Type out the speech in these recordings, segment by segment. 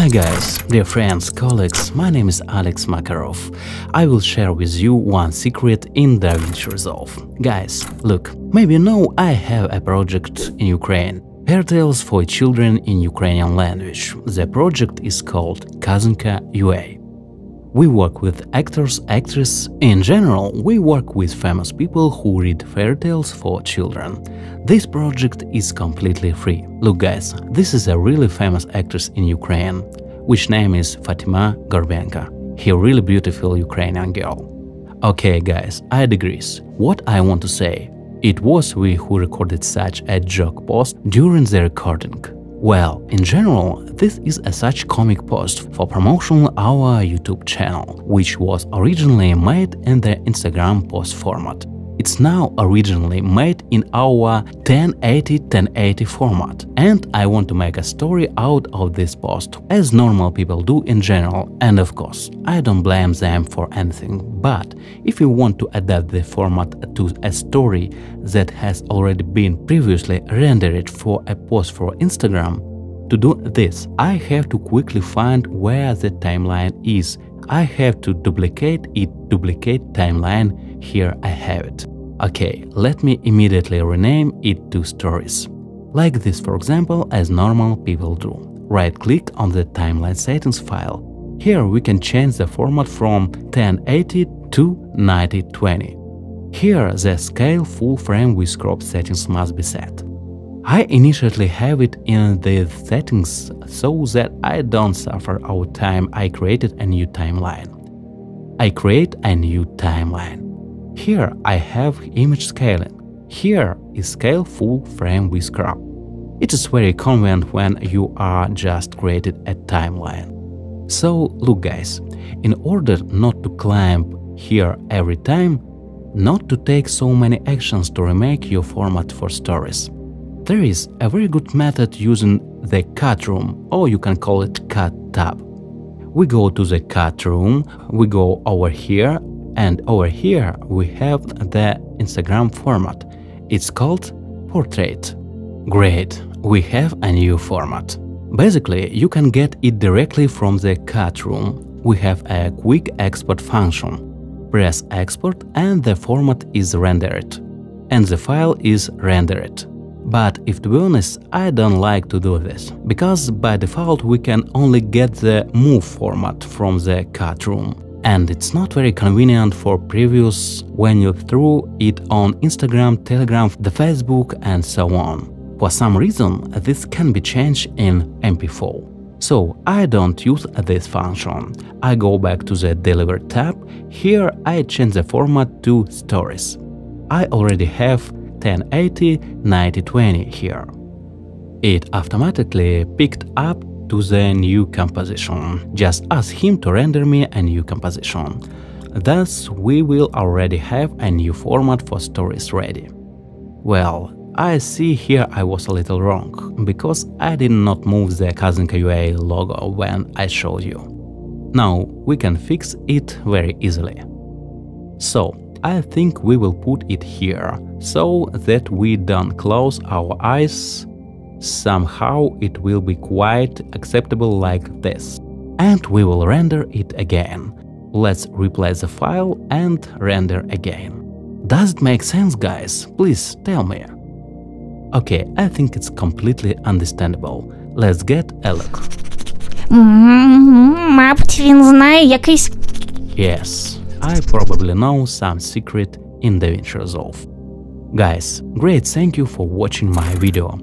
Hi guys, dear friends, colleagues, my name is Alex Makarov. I will share with you one secret in DaVinci Resolve. Guys, look, maybe you know I have a project in Ukraine. Fairy Tales for Children in Ukrainian language. The project is called Kazanka UA. We work with actors, actresses. In general, we work with famous people who read fairy tales for children. This project is completely free. Look guys, this is a really famous actress in Ukraine, which name is Fatima Gorbenko. He really beautiful Ukrainian girl. Okay guys, I digress. What I want to say, it was we who recorded such a joke post during the recording. Well, in general, this is a such comic post for promotion our YouTube channel, which was originally made in the Instagram post format. It's now originally made in our 1080-1080 format, and I want to make a story out of this post, as normal people do in general, and of course, I don't blame them for anything, but if you want to adapt the format to a story that has already been previously rendered for a post for Instagram, to do this, I have to quickly find where the timeline is. I have to duplicate it, duplicate timeline, here I have it. Okay, let me immediately rename it to stories. Like this for example, as normal people do. Right-click on the timeline settings file. Here we can change the format from 1080 to 9020. Here the scale full frame with crop settings must be set. I initially have it in the settings so that I don't suffer our time I created a new timeline. I create a new timeline. Here I have image scaling. Here is scale full frame with crop. It is very convenient when you are just created a timeline. So look guys, in order not to climb here every time, not to take so many actions to remake your format for stories. There is a very good method using the cut room or you can call it cut tab. We go to the cut room, we go over here and over here we have the Instagram format. It's called Portrait. Great, we have a new format. Basically, you can get it directly from the cut room. We have a quick export function. Press export and the format is rendered. And the file is rendered. But if to be honest, I don't like to do this, because by default we can only get the MOV format from the cut room and it's not very convenient for previews when you threw it on Instagram, Telegram, the Facebook and so on. For some reason, this can be changed in MP4. So I don't use this function. I go back to the Deliver tab. Here I change the format to Stories. I already have 1080 9020 here. It automatically picked up to the new composition. Just ask him to render me a new composition. Thus, we will already have a new format for stories ready. Well, I see here I was a little wrong, because I did not move the Kazinka UA logo when I showed you. Now we can fix it very easily. So, I think we will put it here, so that we don't close our eyes somehow it will be quite acceptable like this. And we will render it again. Let's replace the file and render again. Does it make sense, guys? Please tell me. Okay, I think it's completely understandable. Let's get a look. Мабуть, він знає якийсь. Yes, I probably know some secret in DaVinci Resolve. Guys, great thank you for watching my video.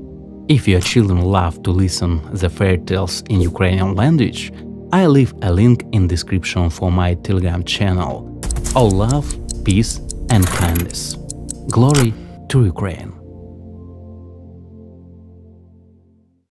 If your children love to listen the fairy tales in Ukrainian language, I leave a link in description for my Telegram channel. All love, peace and kindness. Glory to Ukraine!